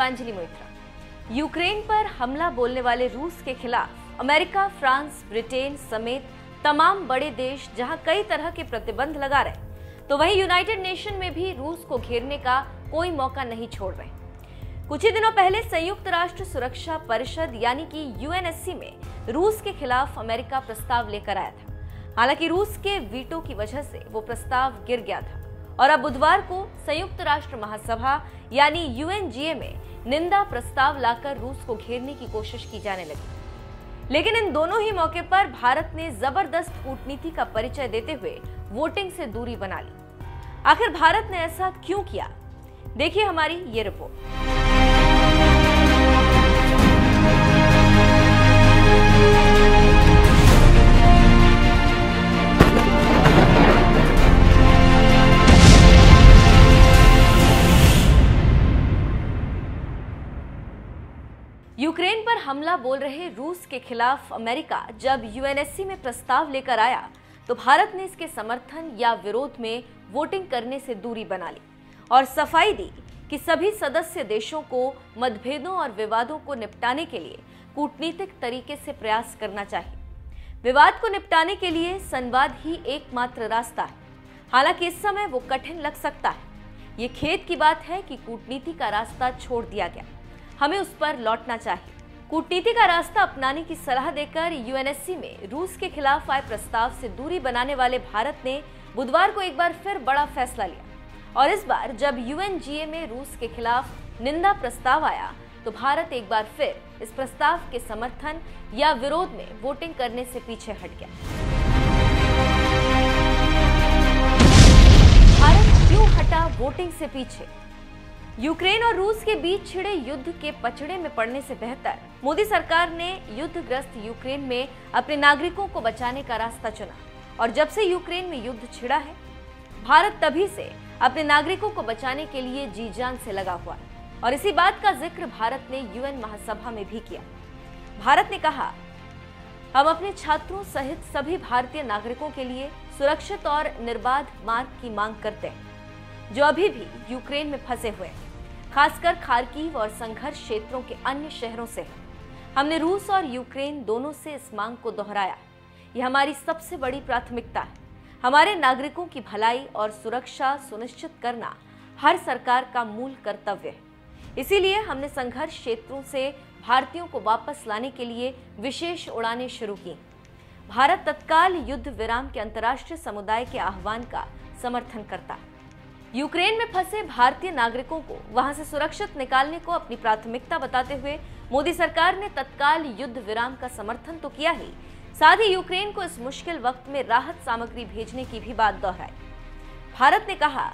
Shivanjali Moitra Ukraine पर हमला बोलने वाले रूस के खिलाफ अमेरिका, फ्रांस, ब्रिटेन समेत तमाम बड़े देश जहाँ कई तरह के प्रतिबंध लगा रहे तो वहीं यूनाइटेड नेशन में भी रूस को घेरने का कोई मौका नहीं छोड़ रहे। कुछ ही दिनों पहले संयुक्त राष्ट्र सुरक्षा परिषद यानी कि यूएनएससी में रूस के खिलाफ अमेरिका प्रस्ताव लेकर आया था। हालाँकि रूस के वीटो की वजह से वो प्रस्ताव गिर गया था। और अब बुधवार को संयुक्त राष्ट्र महासभा, यानी यूएनजीए में निंदा प्रस्ताव लाकर रूस को घेरने की कोशिश की जाने लगी। लेकिन इन दोनों ही मौके पर भारत ने ज़बरदस्त कूटनीति का परिचय देते हुए वोटिंग से दूरी बना ली। आखिर भारत ने ऐसा क्यों किया? देखिए हमारी ये रिपोर्ट। हमला बोल रहे रूस के खिलाफ अमेरिका जब यूएनएससी में प्रस्ताव लेकर आया तो भारत ने इसके समर्थन या विरोध में वोटिंग करने से दूरी बना ली और सफ़ाई दी कि सभी सदस्य देशों को मतभेदों और विवादों को निपटाने के लिए कूटनीतिक तरीके से प्रयास करना चाहिए। विवाद को निपटाने के लिए संवाद ही एकमात्र रास्ता है। हालाँकि इस समय वो कठिन लग सकता है। ये खेद की बात है कि कूटनीति का रास्ता छोड़ दिया गया। हमें उस पर लौटना चाहिए। कूटनीति का रास्ता अपनाने की सलाह देकर यूएनएससी में रूस के खिलाफ आए प्रस्ताव से दूरी बनाने वाले भारत ने बुधवार को एक बार फिर बड़ा फैसला लिया। और इस बार जब यूएनजीए में रूस के खिलाफ निंदा प्रस्ताव आया तो भारत एक बार फिर इस प्रस्ताव के समर्थन या विरोध में वोटिंग करने से पीछे हट गया। भारत क्यों हटा वोटिंग से पीछे? यूक्रेन और रूस के बीच छिड़े युद्ध के पचड़े में पड़ने से बेहतर। मोदी सरकार ने युद्धग्रस्त यूक्रेन में अपने नागरिकों को बचाने का रास्ता चुना। और जब से यूक्रेन में युद्ध छिड़ा है, भारत तभी से अपने नागरिकों को बचाने के लिए जी जान से लगा हुआ है। और इसी बात का ज़िक्र भारत ने यूएन महासभा में भी किया। भारत ने कहा, हम अपने छात्रों सहित सभी भारतीय नागरिकों के लिए सुरक्षित और निर्बाध मार्ग की मांग करते हैं, जो अभी भी यूक्रेन में फंसे हुए हैं। खासकर खारकीव और संघर्ष क्षेत्रों के अन्य शहरों से है। हमने रूस और यूक्रेन दोनों से इस मांग को दोहराया। यह हमारी सबसे बड़ी प्राथमिकता है। हमारे नागरिकों की भलाई और सुरक्षा सुनिश्चित करना हर सरकार का मूल कर्तव्य है। इसीलिए हमने संघर्ष क्षेत्रों से भारतीयों को वापस लाने के लिए विशेष उड़ानें शुरू की। भारत तत्काल युद्ध विराम के अंतर्राष्ट्रीय समुदाय के आह्वान का समर्थन करता। है यूक्रेन में फंसे भारतीय नागरिकों को वहाँ से सुरक्षित निकालने को अपनी प्राथमिकता बताते हुए मोदी सरकार ने तत्काल युद्ध विराम का समर्थन तो किया ही। साथ ही यूक्रेन को इस मुश्किल वक्त में राहत सामग्री भेजने की भी बात दोहराई। भारत ने कहा,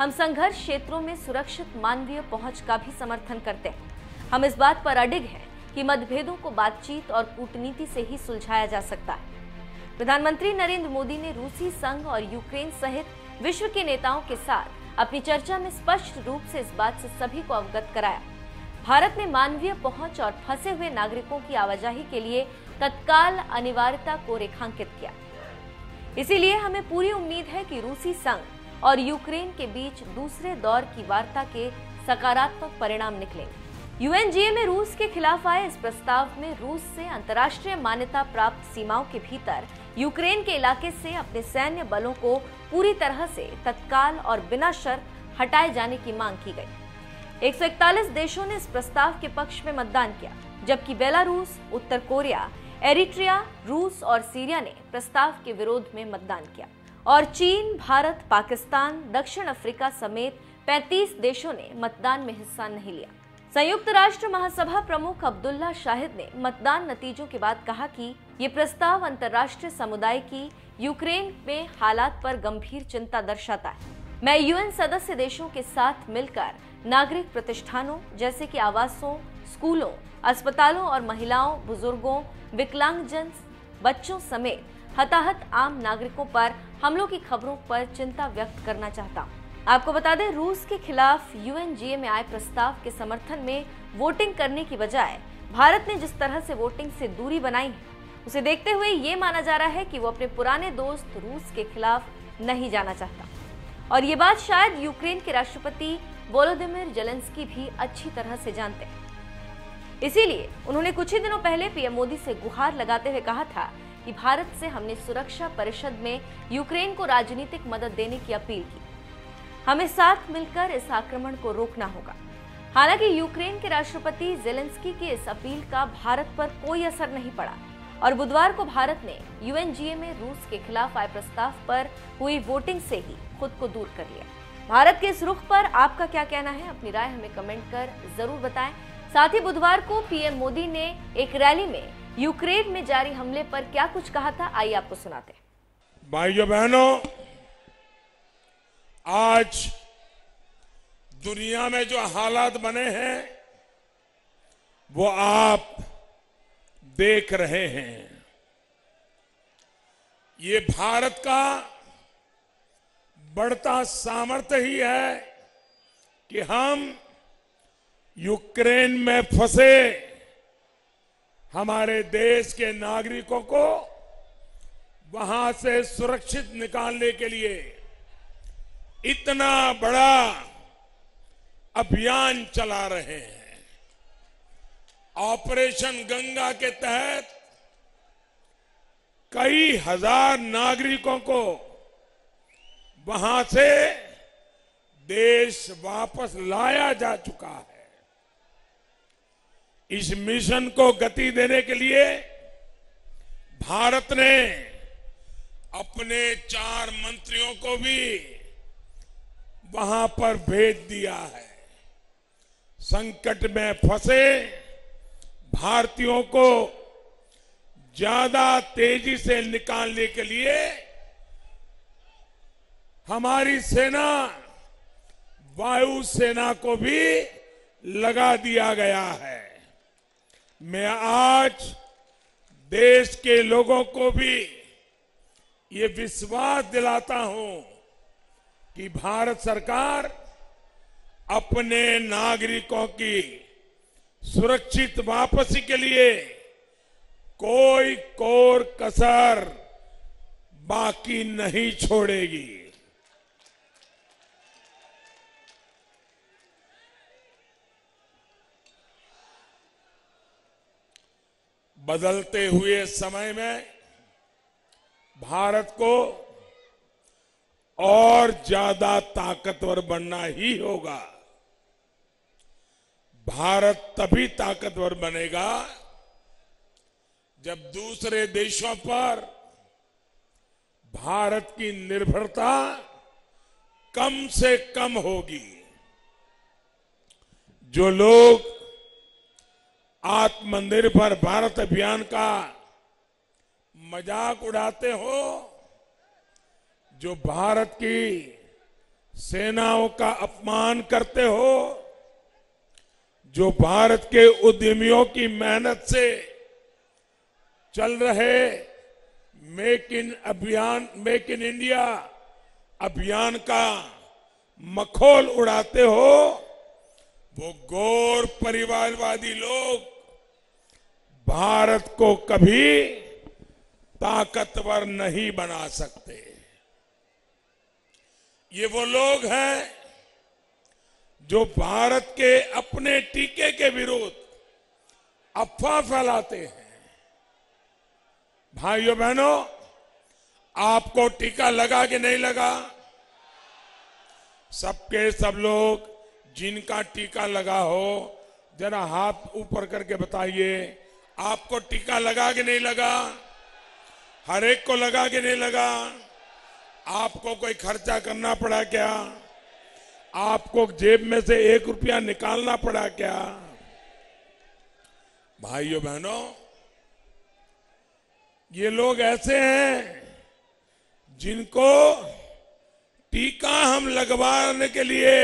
हम संघर्ष क्षेत्रों में सुरक्षित मानवीय पहुँच का भी समर्थन करते हैं। हम इस बात पर अडिग हैं कि मतभेदों को बातचीत और कूटनीति से ही सुलझाया जा सकता है। प्रधानमंत्री नरेंद्र मोदी ने रूसी संघ और यूक्रेन सहित विश्व के नेताओं के साथ अपनी चर्चा में स्पष्ट रूप से इस बात से सभी को अवगत कराया। भारत ने मानवीय पहुँच और फंसे हुए नागरिकों की आवाजाही के लिए तत्काल अनिवार्यता को रेखांकित किया। इसीलिए हमें पूरी उम्मीद है कि रूसी संघ और यूक्रेन के बीच दूसरे दौर की वार्ता के सकारात्मक परिणाम निकलेंगे। यूएनजीए में रूस के खिलाफ आए इस प्रस्ताव में रूस से अंतर्राष्ट्रीय मान्यता प्राप्त सीमाओं के भीतर यूक्रेन के इलाके से अपने सैन्य बलों को पूरी तरह से तत्काल और बिना शर्त हटाए जाने की मांग की गई। 141 देशों ने इस प्रस्ताव के पक्ष में मतदान किया, जबकि बेलारूस, उत्तर कोरिया, एरिट्रिया, रूस और सीरिया ने प्रस्ताव के विरोध में मतदान किया। और चीन, भारत, पाकिस्तान, दक्षिण अफ्रीका समेत 35 देशों ने मतदान में हिस्सा नहीं लिया। संयुक्त राष्ट्र महासभा प्रमुख अब्दुल्ला शाहिद ने मतदान नतीजों के बाद कहा कि ये प्रस्ताव अंतर्राष्ट्रीय समुदाय की यूक्रेन में हालात पर गंभीर चिंता दर्शाता है। मैं यूएन सदस्य देशों के साथ मिलकर नागरिक प्रतिष्ठानों जैसे कि आवासों, स्कूलों, अस्पतालों और महिलाओं, बुज़ुर्गों, विकलांगजन, बच्चों समेत हताहत आम नागरिकों पर हमलों की खबरों पर चिंता व्यक्त करना चाहता हूँ। आपको बता दें, रूस के खिलाफ यूएनजीए में आए प्रस्ताव के समर्थन में वोटिंग करने की बजाय भारत ने जिस तरह से वोटिंग से दूरी बनाई है, उसे देखते हुए ये माना जा रहा है कि वो अपने पुराने दोस्त रूस के खिलाफ नहीं जाना चाहता। और ये बात शायद यूक्रेन के राष्ट्रपति वोलोदिमिर जेलेंस्की भी अच्छी तरह से जानते हैं। इसीलिए उन्होंने कुछ ही दिनों पहले पीएम मोदी से गुहार लगाते हुए कहा था कि भारत से हमने सुरक्षा परिषद में यूक्रेन को राजनीतिक मदद देने की अपील की। हमें साथ मिलकर इस आक्रमण को रोकना होगा। हालाँकि यूक्रेन के राष्ट्रपति जेलेंस्की की इस अपील का भारत पर कोई असर नहीं पड़ा और बुधवार को भारत ने यूएनजीए में रूस के खिलाफ आए प्रस्ताव पर हुई वोटिंग से ही खुद को दूर कर लिया। भारत के इस रुख पर आपका क्या कहना है? अपनी राय हमें कमेंट कर ज़रूर बताएँ। साथ ही बुधवार को पीएम मोदी ने एक रैली में यूक्रेन में जारी हमले पर क्या कुछ कहा था, आइए आपको सुनाते भाइयों बहनों आज दुनिया में जो हालात बने हैं, वो आप देख रहे हैं। ये भारत का बढ़ता सामर्थ्य ही है कि हम यूक्रेन में फंसे हमारे देश के नागरिकों को वहाँ से सुरक्षित निकालने के लिए इतना बड़ा अभियान चला रहे हैं। ऑपरेशन गंगा के तहत कई हज़ार नागरिकों को वहाँ से देश वापस लाया जा चुका है। इस मिशन को गति देने के लिए भारत ने अपने चार मंत्रियों को भी वहाँ पर भेज दिया है। संकट में फंसे भारतीयों को ज़्यादा तेज़ी से निकालने के लिए हमारी सेना, वायु सेना को भी लगा दिया गया है। मैं आज देश के लोगों को भी ये विश्वास दिलाता हूँ कि भारत सरकार अपने नागरिकों की सुरक्षित वापसी के लिए कोई कोर कसर बाकी नहीं छोड़ेगी। बदलते हुए समय में भारत को और ज़्यादा ताकतवर बनना ही होगा। भारत तभी ताकतवर बनेगा जब दूसरे देशों पर भारत की निर्भरता कम से कम होगी। जो लोग आत्मनिर्भर भारत अभियान का मज़ाक उड़ाते हो जो भारत की सेनाओं का अपमान करते हो, जो भारत के उद्यमियों की मेहनत से चल रहे मेक इन अभियान मेक इन इंडिया अभियान का मखोल उड़ाते हो, वो गौर परिवारवादी लोग भारत को कभी ताकतवर नहीं बना सकते। ये वो लोग हैं जो भारत के अपने टीके के विरुद्ध अफवाह फैलाते हैं। भाइयों बहनों, आपको टीका लगा कि नहीं लगा? सबके सब लोग जिनका टीका लगा हो, जरा हाथ ऊपर करके बताइए, आपको टीका लगा कि नहीं लगा? हर एक को लगा कि नहीं लगा? आपको कोई खर्चा करना पड़ा क्या? आपको जेब में से एक रुपया निकालना पड़ा क्या? भाइयों बहनों, ये लोग ऐसे हैं जिनको टीका हम लगवाने के लिए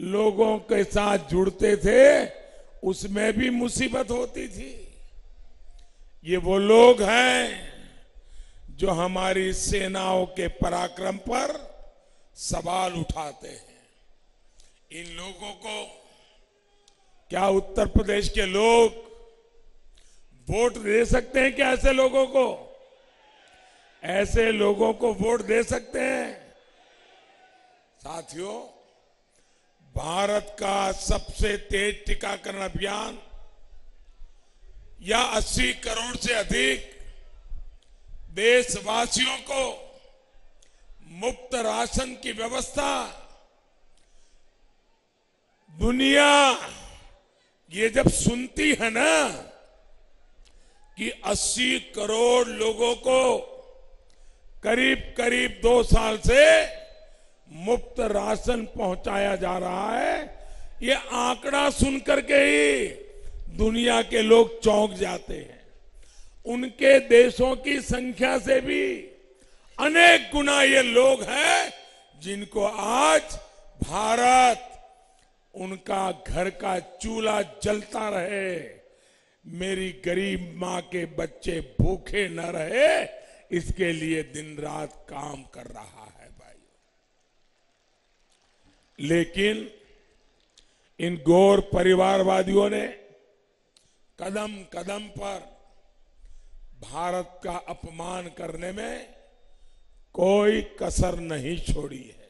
लोगों के साथ जुड़ते थे, उसमें भी मुसीबत होती थी। ये वो लोग हैं जो हमारी सेनाओं के पराक्रम पर सवाल उठाते हैं। इन लोगों को क्या उत्तर प्रदेश के लोग वोट दे सकते हैं क्या ऐसे लोगों को? ऐसे लोगों को वोट दे सकते हैं। साथियों, भारत का सबसे तेज टीकाकरण अभियान या 80 करोड़ से अधिक देशवासियों को मुफ़्त राशन की व्यवस्था, दुनिया ये जब सुनती है ना कि 80 करोड़ लोगों को करीब करीब दो साल से मुफ़्त राशन पहुँचाया जा रहा है, ये आंकड़ा सुनकर के ही दुनिया के लोग चौंक जाते हैं। उनके देशों की संख्या से भी अनेक गुना ये लोग हैं जिनको आज भारत उनका घर का चूल्हा जलता रहे। मेरी गरीब माँ के बच्चे भूखे न रहे, इसके लिए दिन रात काम कर रहा है भाई लेकिन इन गौर परिवारवादियों ने कदम कदम पर भारत का अपमान करने में कोई कसर नहीं छोड़ी है।